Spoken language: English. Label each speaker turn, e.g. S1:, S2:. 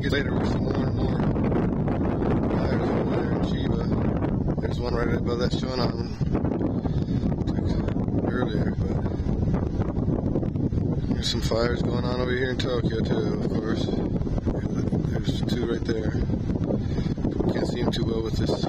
S1: get later, we more and more There's one there in Chiba. There's one right above that showing Island. Earlier, but there's some fires going on over here in Tokyo too, of course. There's two right there. Can't see them too well with this